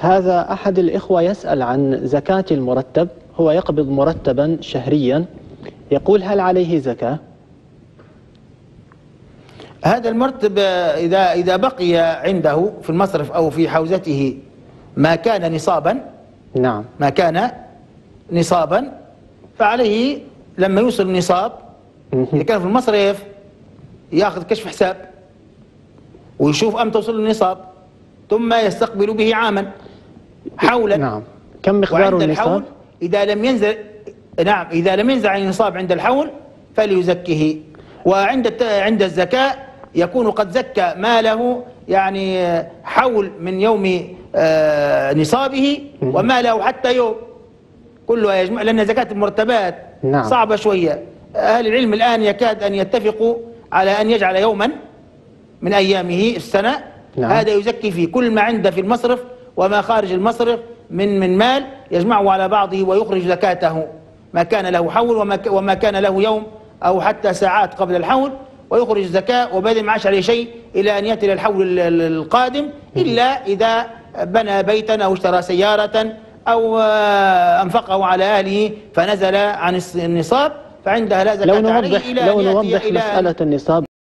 هذا أحد الإخوة يسأل عن زكاة المرتب هو يقبض مرتبا شهريا يقول هل عليه زكاة؟ هذا المرتب إذا إذا بقي عنده في المصرف أو في حوزته ما كان نصابا نعم. ما كان نصابا فعليه لما يوصل النصاب إذا كان في المصرف يأخذ كشف حساب ويشوف أم توصل النصاب ثم يستقبل به عاما. حولا نعم كم مقدار النصاب؟ الحول إذا لم ينزل نعم إذا لم ينزل عن النصاب عند الحول فليزكه وعند عند الزكاة يكون قد زكى ماله يعني حول من يوم آه، نصابه وماله حتى يوم كلها يجمع لأن زكاة المرتبات نعم. صعبة شوية أهل العلم الآن يكاد أن يتفقوا على أن يجعل يوما من أيامه السنة نعم. هذا يزكي فيه كل ما عنده في المصرف وما خارج المصرف من من مال يجمعه على بعضه ويخرج زكاته. ما كان له حول وما وما كان له يوم أو حتى ساعات قبل الحول ويخرج الزكاة وبعدين ما عادش عليه شيء إلى أن يأتي للحول ال- ال- القادم إلا إذا بنى بيتا أو اشترى سيارة أو آه، أنفقه على أهله فنزل عن النصاب فعندها لا لو زكاة عليه نوضح إلى لو نوضح مسألة النصاب